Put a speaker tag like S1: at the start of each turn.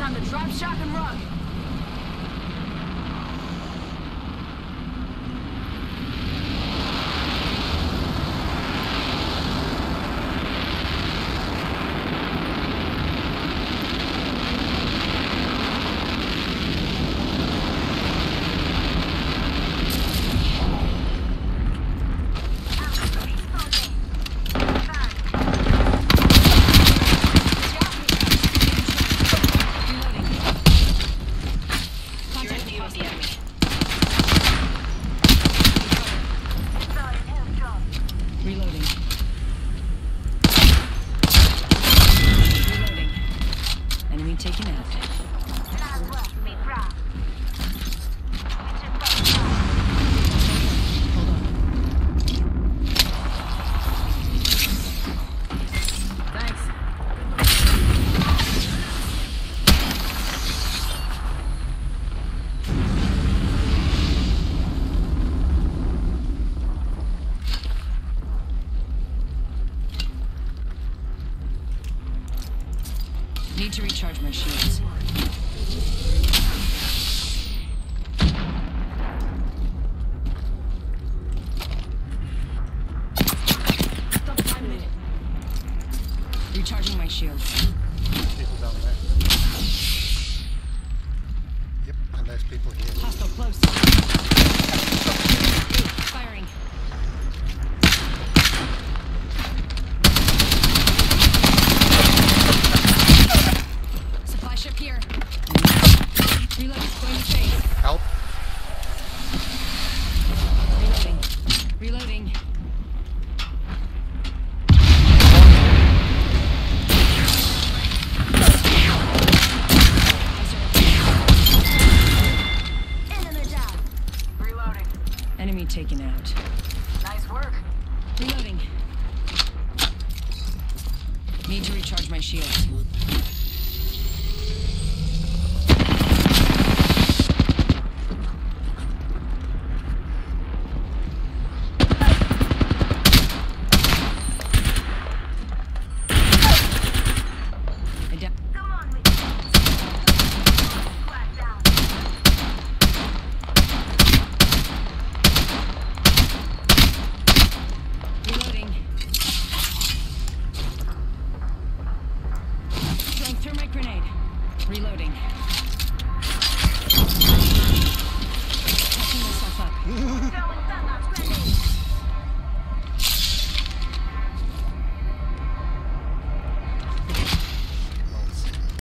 S1: time to drop, shock, and rug.
S2: Reloading. Reloading. Enemy taken out.
S1: I
S2: need to recharge my shields. Recharging my shields.
S3: People down there.
S2: Enemy taken out.
S1: Nice work.
S2: Reloading. Need to recharge my shields. Throwing thermite grenade. Reloading.